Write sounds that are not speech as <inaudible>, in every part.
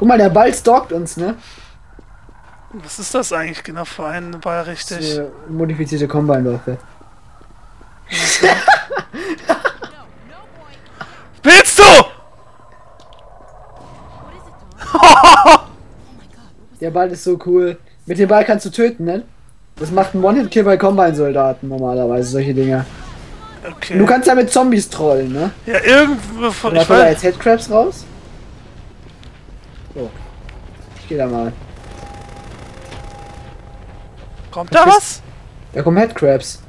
Guck mal, der Ball stalkt uns, ne? Was ist das eigentlich genau für ein Ball richtig? Eine modifizierte Combine-Waffe. <laughs> Willst du? <laughs> Der Ball ist so cool. Mit dem Ball kannst du töten, ne? Das macht einen One-Hit-Kill bei Combine-Soldaten normalerweise, solche Dinge. Okay. Du kannst damit Zombies trollen, ne? ja, irgendwo von. Kommt da jetzt Headcrabs raus? So. Ich geh da mal. kommt da was? Da kommen Headcrabs.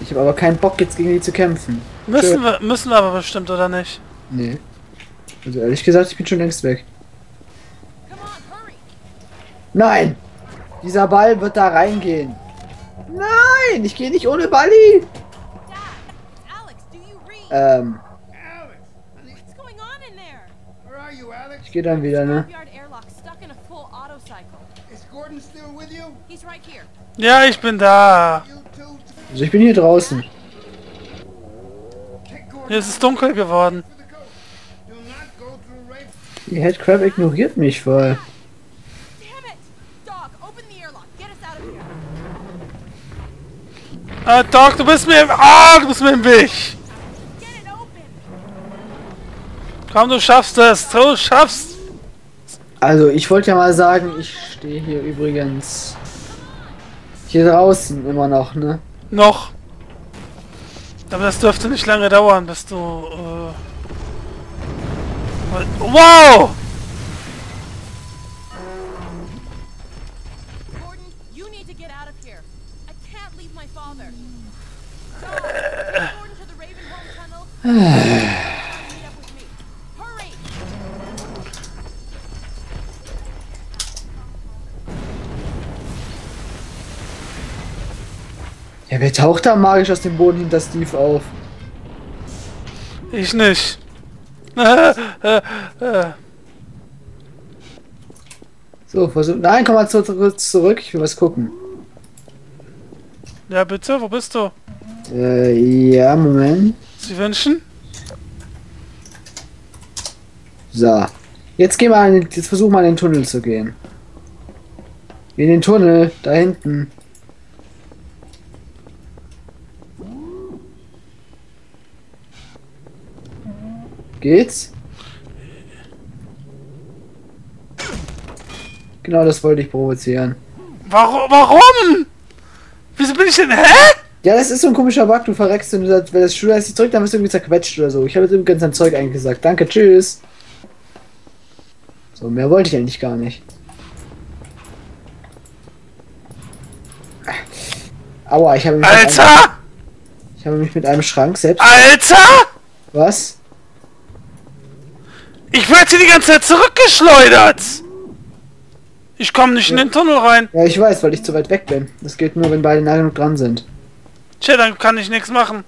Ich habe aber keinen Bock jetzt gegen die zu kämpfen. Müssen wir, müssen wir aber bestimmt, oder nicht? Nee. Also ehrlich gesagt, ich bin schon längst weg. Nein! Dieser Ball wird da reingehen. Nein! Ich gehe nicht ohne Balli! Ähm, you? He's right here. Ja, ich bin da. Also ich bin hier draußen. Hier ist es dunkel geworden. Die Headcrab ignoriert mich voll. Ah, Doc, du bist mir im... Ah, du bist mir im Weg. Komm, du schaffst es. Du schaffst. Also ich wollte ja mal sagen, ich stehe hier übrigens hier draußen immer noch, ne? Noch. Aber das dürfte nicht lange dauern, bis du... Äh... Wow! Gordon, <sighs> <sighs> <sighs> Ja, wer taucht da magisch aus dem Boden hinter Steve auf? Ich nicht. <laughs> So, versuch. Nein, komm mal zu, kurz zurück, ich will was gucken. Ja, bitte, wo bist du? Äh, ja, Moment. Sie wünschen? So. Jetzt geh mal in, den- jetzt versuch mal in den Tunnel zu gehen. In den Tunnel, da hinten. Geht's? Genau das wollte ich provozieren. Warum? Warum? Wieso bin ich denn... Hä? Ja, das ist so ein komischer Bug, du verreckst und du wenn das Stuhl heißt, zurück, dann wirst du irgendwie zerquetscht oder so. Ich habe jetzt übrigens ein Zeug eingesagt. Danke, tschüss. So, mehr wollte ich eigentlich gar nicht. Aua, ich habe mich, Mit einem, Alter! ich habe mich mit einem Schrank selbst. Alter! Was? Ich werde hier die ganze Zeit zurückgeschleudert! Ich komme nicht in den Tunnel rein. Ja, ich weiß, weil ich zu weit weg bin. Das geht nur, wenn beide nah genug dran sind. Tja, dann kann ich nichts machen.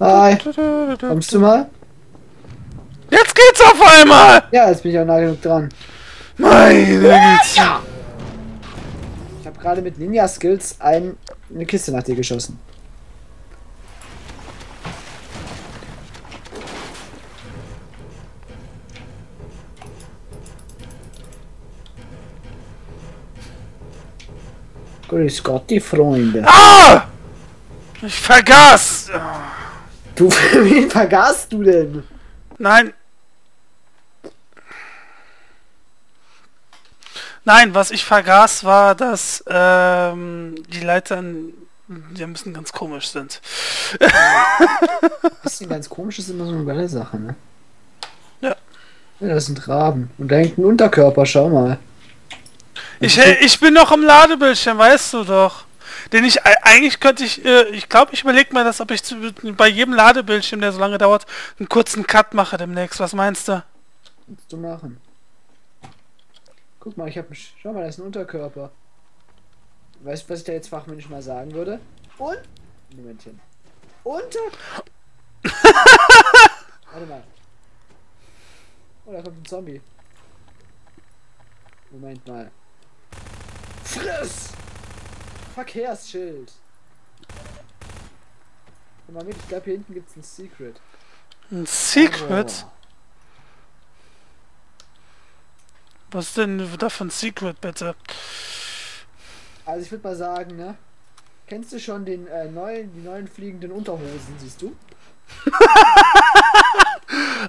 Hi, kommst du mal? Jetzt geht's auf einmal! Ja, jetzt bin ich auch nah genug dran. Meine Güte. Ich habe gerade mit Ninja-Skills ein, eine Kiste nach dir geschossen. Grüß Gott, die Freunde. Ah! Ich vergaß! Du, <laughs> wen vergaßt du denn? Nein. Nein, was ich vergaß war, dass ähm, die Leitern die ein bisschen ganz komisch sind. Bisschen ganz komisch ist immer so eine geile Sache, ne? Ja. Ja, das sind Raben. Und da hängt ein Unterkörper, schau mal. Ich, ich bin noch am Ladebildschirm, weißt du doch. Denn ich e- eigentlich könnte ich, äh, ich glaube, ich überlege mir das, ob ich zu, bei jedem Ladebildschirm, der so lange dauert, einen kurzen Cut mache demnächst. Was meinst du? Kannst du machen. Guck mal, ich habe Schau mal, da ist ein Unterkörper. Weißt du, was ich da jetzt fachmännisch mal sagen würde? Und. Momentchen. Unter. <laughs> Warte mal. Oh, da kommt ein Zombie. Moment mal. Friss! Verkehrsschild. Komm mal mit, ich glaube hier hinten gibt's ein Secret. Ein Secret? Oh. Was denn davon Secret, bitte? Also ich würde mal sagen, ne? Kennst du schon den äh, neuen, die neuen fliegenden Unterhosen, siehst du? <laughs>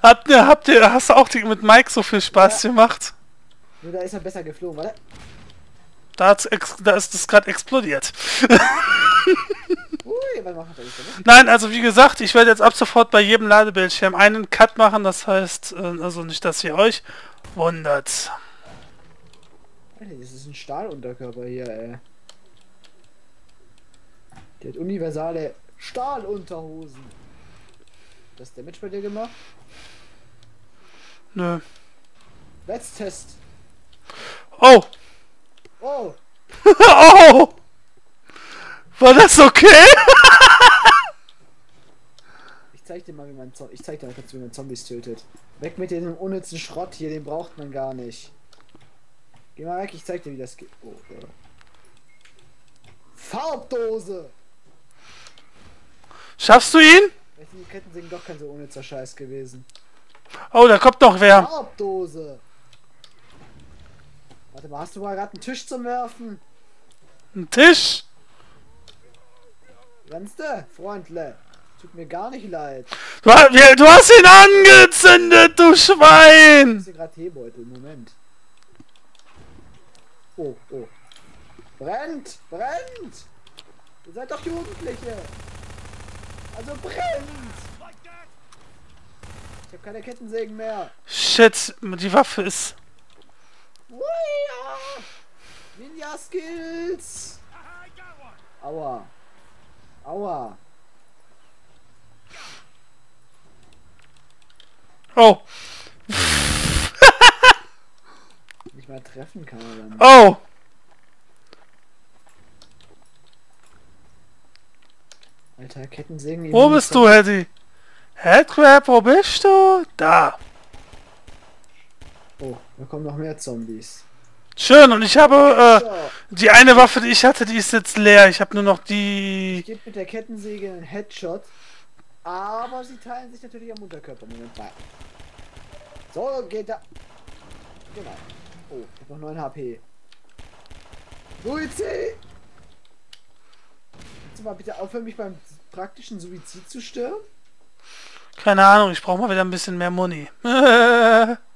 Habt ihr, habt ihr, hast du auch die, mit Mike so viel Spaß gemacht? Nur da ist er besser geflogen, warte. Da, da ist es gerade explodiert. <laughs> Er? Ne? Nein, also wie gesagt, ich werde jetzt ab sofort bei jedem Ladebildschirm einen Cut machen, das heißt, äh, also nicht, dass ihr euch wundert. Das ist ein Stahlunterkörper hier, ey. Der hat universale Stahlunterhosen. Das Damage bei dir gemacht? Nö. Let's test. Oh! Oh, <laughs> oh! War das okay? <laughs> ich zeig dir mal, wie man, ich zeig dir mal kurz, wie man Zombies tötet. Weg mit dem unnützen Schrott hier, den braucht man gar nicht. Geh mal weg, ich zeig dir, wie das geht. Oh, ja. Farbdose! Schaffst du ihn? Sind die Kettensägen doch kein so unnützer Scheiß gewesen. Oh, da kommt noch wer. Farbdose! Warte mal, hast du mal gerade einen Tisch zum Werfen? Ein Tisch. Rennst du, Freundle? Tut mir gar nicht leid. Du, du hast ihn angezündet, du Ich Schwein! sehe gerade Teebeutel, Moment. Oh, oh. Brennt! Brennt! Ihr seid doch Jugendliche! Also brennt! Ich habe keine Kettensägen mehr. Shit, die Waffe ist... Uia! Ninja Skills! Aua. Aua. Oh, Nicht mal treffen kann man dann. oh! Alter, Kettensägen. Wo bist du, Hedy? Headcrab, wo bist du? Da. Oh, da kommen noch mehr Zombies. Schön, und ich habe, äh, die eine Waffe, die ich hatte, die ist jetzt leer. Ich habe nur noch die... ich gebe mit der Kettensäge einen Headshot. Aber sie teilen sich natürlich am Unterkörper. Moment mal. So, geht da. Genau. Oh, ich hab noch 9 HP. Suizid! Kannst du mal bitte aufhören, mich beim praktischen Suizid zu stören? Keine Ahnung, ich brauche mal wieder ein bisschen mehr Money. <laughs>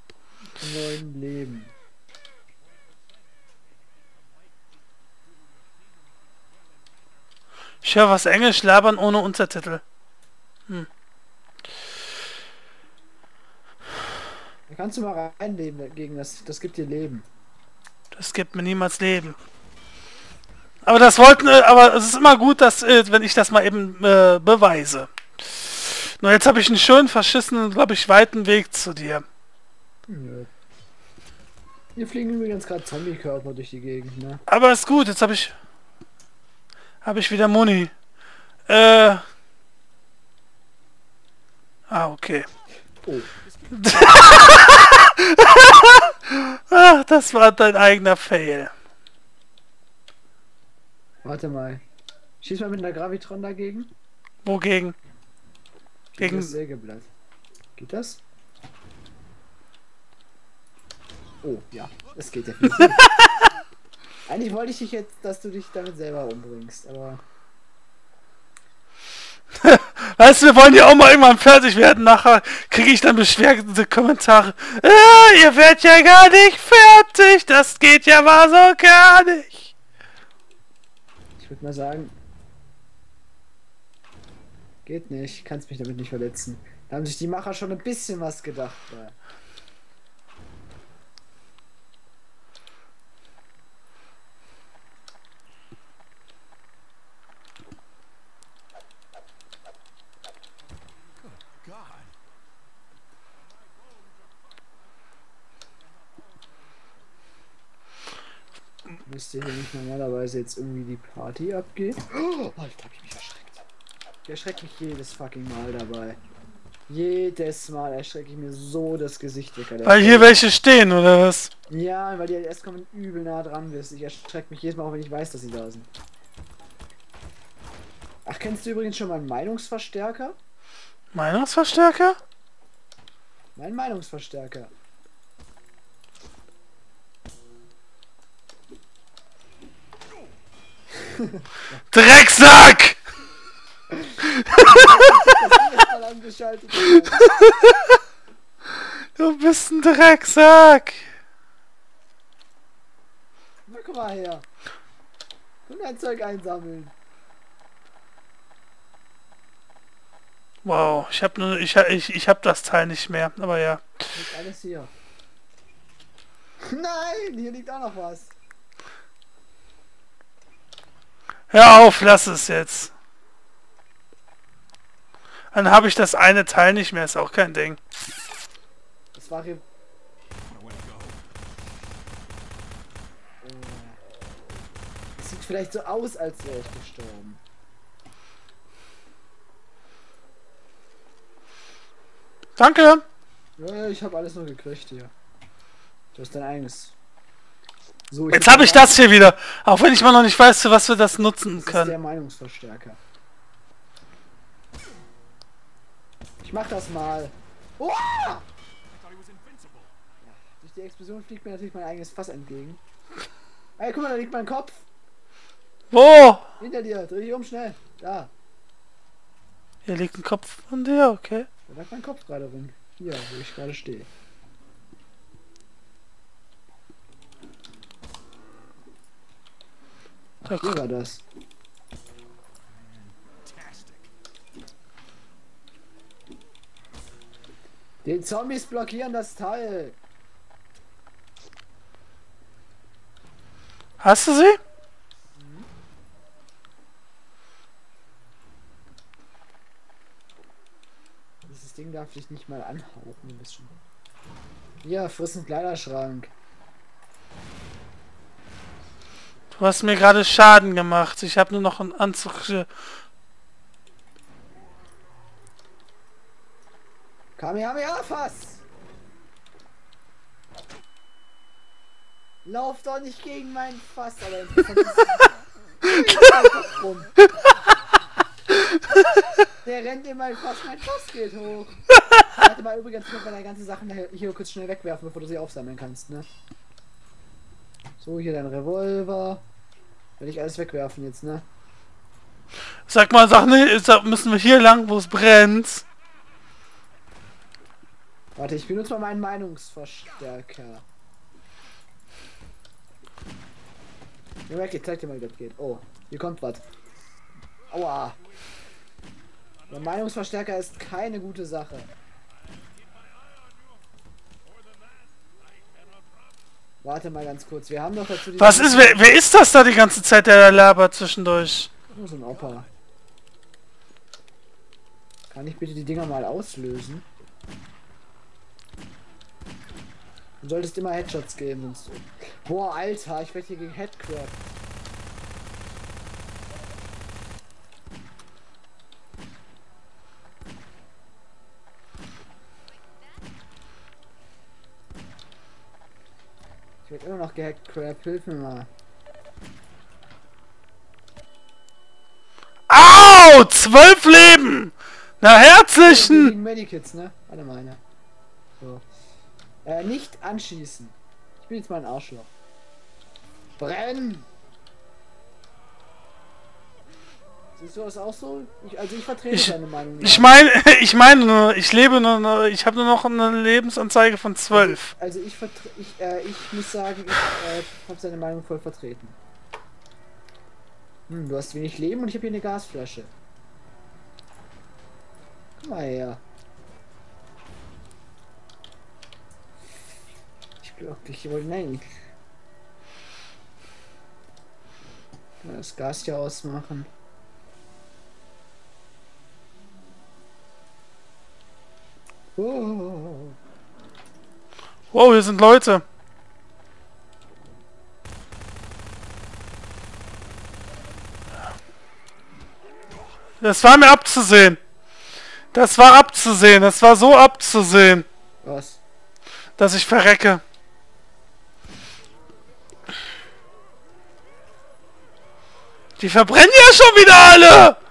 Neuen Leben. ich höre was Englisch labern ohne Untertitel. Da kannst du mal reinleben dagegen, das, das gibt dir Leben. Das gibt mir niemals Leben. Aber das wollten, äh, aber es ist immer gut, dass, äh, wenn ich das mal eben äh, beweise. Nur jetzt habe ich einen schönen verschissenen, glaube ich, weiten Weg zu dir. Nö. Hier fliegen übrigens gerade Zombie-Körper durch die Gegend, ne? Aber ist gut, jetzt habe ich, habe ich wieder Muni. Äh. Ah, okay. Oh. <laughs> Ach, das war dein eigener Fail. Warte mal. Schieß mal mit einer Gravitron dagegen. Wogegen? Gegen Gegen- das Sägeblatt. Geht das? Oh, ja. Das geht definitiv. <laughs> Eigentlich wollte ich dich jetzt, dass du dich damit selber umbringst, aber... Weißt du, wir wollen ja auch mal irgendwann fertig werden. Nachher kriege ich dann beschwerte Kommentare. Ah, ihr werdet ja gar nicht fertig. Das geht ja mal so gar nicht. Ich würde mal sagen... Geht nicht. Kannst mich damit nicht verletzen. Da haben sich die Macher schon ein bisschen was gedacht. Bei. Müsste hier nicht normalerweise jetzt irgendwie die Party abgehen? Oh, Alter, hab ich mich erschreckt. Ich erschrecke mich jedes fucking Mal dabei. Jedes Mal erschrecke ich mir so das Gesicht. Weil hier welche stehen, oder was? Ja, weil die halt erst kommen übel nah dran bist. Ich erschrecke mich jedes Mal, auch wenn ich weiß, dass sie da sind. Ach, kennst du übrigens schon meinen Meinungsverstärker? Meinungsverstärker? Mein Meinungsverstärker. Drecksack! Du bist ein Drecksack! Na, komm mal her. Und dein Zeug einsammeln. Wow, ich hab nur, ich, ich, ich hab das Teil nicht mehr, aber ja. Liegt alles hier. Nein, hier liegt auch noch was. Hör auf, lass es jetzt. Dann habe ich das eine Teil nicht mehr, ist auch kein Ding. Das war hier. Es sieht vielleicht so aus, als wäre ich gestorben. Danke! Ja, ja, ich habe alles nur gekriegt hier. Du hast dein eigenes. So, Jetzt habe ich das hier wieder. Auch wenn ich mal noch nicht weiß, für was wir das nutzen Das ist können. der Meinungsverstärker. Ich mach das mal. Oh! Ja, durch die Explosion fliegt mir natürlich mein eigenes Fass entgegen. Ey, guck mal, da liegt mein Kopf. Wo? Hinter dir. Dreh dich um schnell. Da. Hier liegt ein Kopf von dir, okay. Da lag mein Kopf gerade rum. Hier, wo ich gerade stehe. Ach, hier war das. Den Zombies blockieren das Teil. Hast du sie? Dieses Ding darf dich nicht mal anhauchen, schon. Ja, friss einen Kleiderschrank. Du hast mir gerade Schaden gemacht. Ich habe nur noch einen Anzug. Kamehameha Fass! Lauf doch nicht gegen mein Fass, aber rum. <laughs> Der rennt in mein Fass, mein Fass geht hoch. Warte mal übrigens noch deine ganzen Sachen hier kurz schnell wegwerfen, bevor du sie aufsammeln kannst, ne? So, hier dein Revolver. Will ich alles wegwerfen jetzt, ne? Sag mal, sag ne, sag, müssen wir hier lang, wo es brennt. Warte, ich benutze mal meinen Meinungsverstärker. Ja, ich zeig dir mal, wie das geht. Oh, hier kommt was. Aua. Der Meinungsverstärker ist keine gute Sache. Warte mal ganz kurz. Wir haben doch dazu die. Was ist, wer, wer ist das da die ganze Zeit, der da labert zwischendurch? Oh, so ein Opa. Kann ich bitte die Dinger mal auslösen? Du solltest immer Headshots geben, sonst. Boah, Alter, ich werde hier gegen Headcrab. Ich werde immer noch gehackt, Crab. Hilf mir mal. Au! Zwölf Leben! Na herzlichen! Gegen Medikits, ne? Warte mal, ne? So. Äh, nicht anschießen. Ich bin jetzt mal ein Arschloch. Brennen! Siehst du das auch so? Ich, also ich vertrete Ich- deine Meinung nicht. Ich meine, <laughs> ich meine nur, ich lebe nur, ich habe nur noch eine Lebensanzeige von zwölf. Also ich vertre ich, äh, ich muss sagen, ich äh, habe seine Meinung voll vertreten. Hm, du hast wenig Leben und ich habe hier eine Gasflasche. Komm mal her. Ich block dich wohl nein. Das Gas hier ausmachen. Wow, hier sind Leute. Das war mir abzusehen. Das war abzusehen. Das war so abzusehen, Was? dass ich verrecke. Die verbrennen ja schon wieder alle!